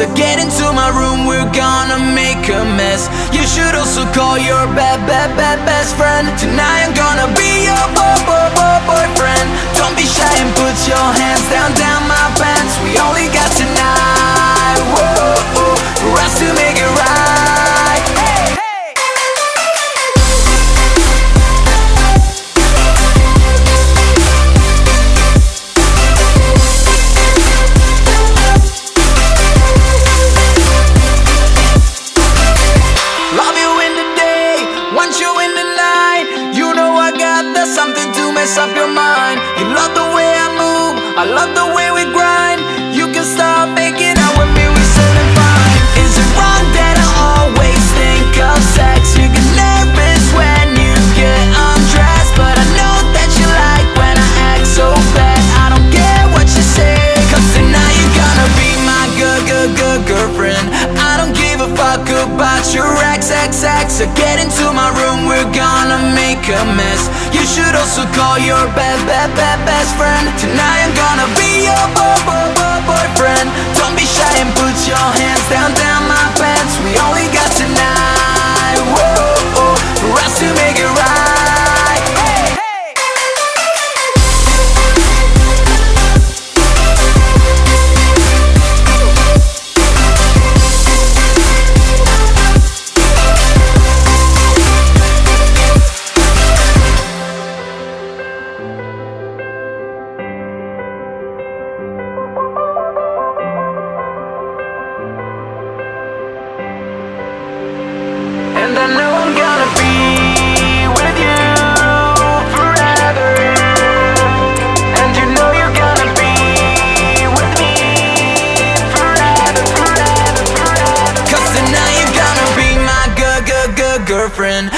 So get into my room, we're gonna make a mess. You should also call your bad, bad, bad best friend. Tonight I'm gonna be your boy, boy, boy, boyfriend. Don't be shy and put your hands That something to mess up your mind. You love the way I move, I love the way we grind. You can start making out with me, we sailing fine. Is it wrong that I always think of sex? You get nervous when you get undressed, but I know that you like when I act so bad. I don't care what you say, cause tonight you're gonna be my good, good, good girlfriend. I don't give a fuck about your ex, ex, ex. So get into my room, we're gonna make a mess. You should also call your bad, bad, bad best friend. Tonight I'm gonna be your boy, friend